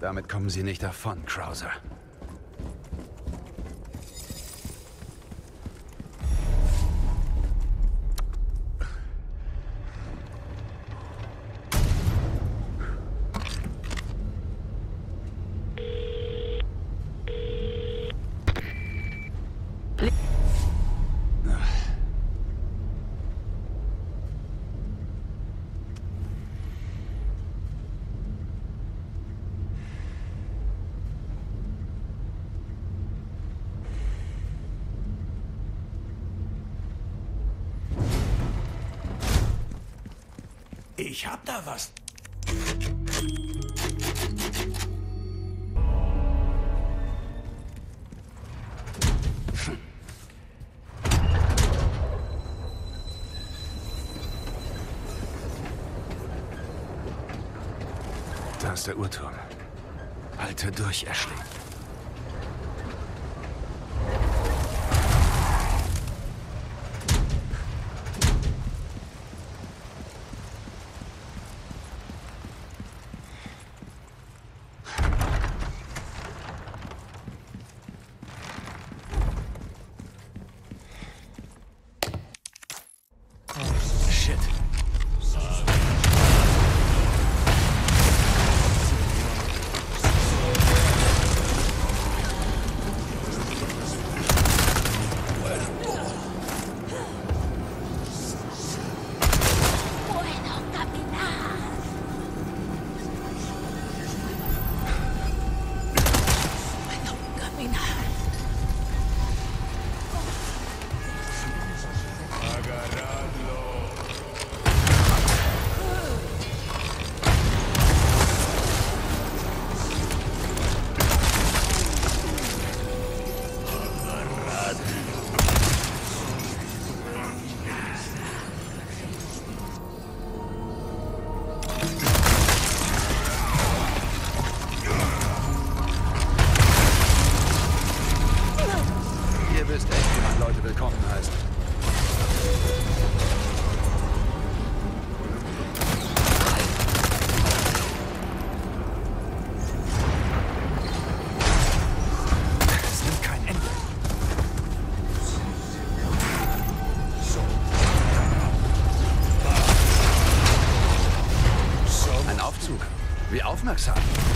Damit kommen Sie nicht davon, Krauser. Ich hab da was. Da ist der Uhrturm. Halte durch, Ashley. マキさん。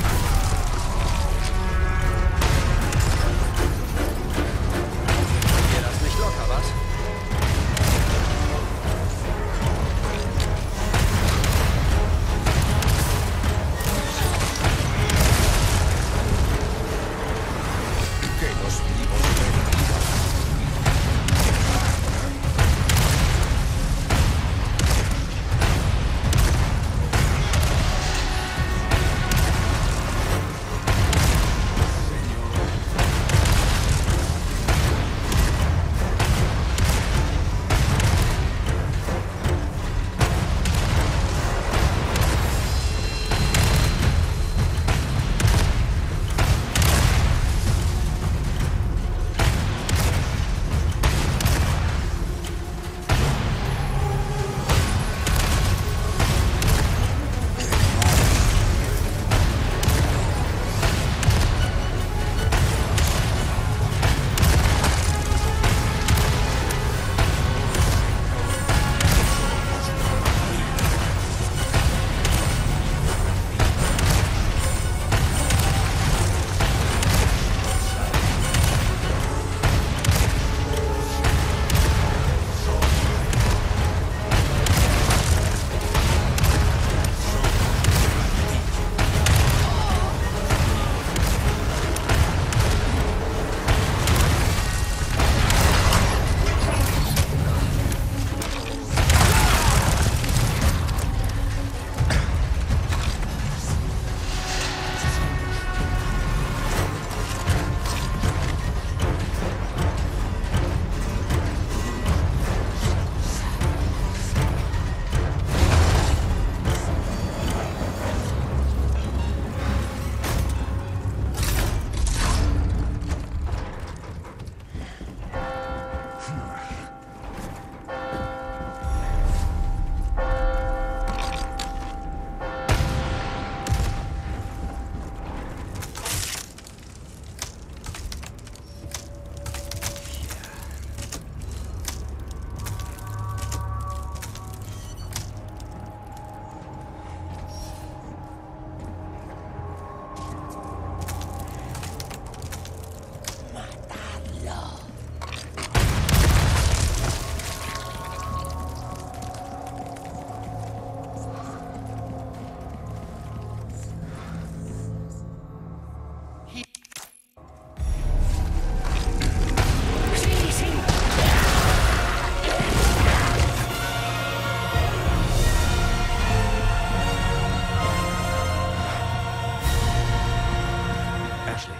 Ashley.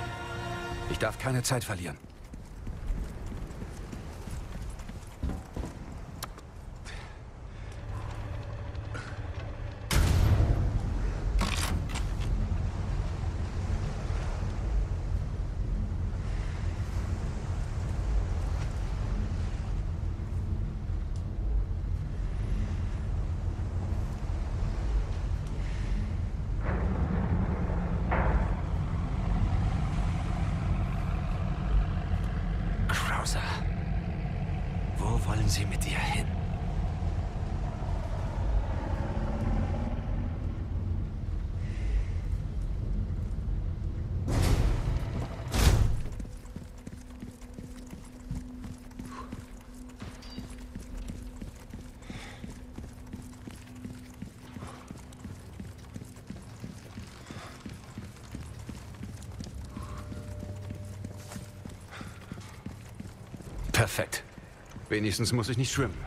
Ich darf keine Zeit verlieren. Perfekt. Wenigstens muss ich nicht schwimmen.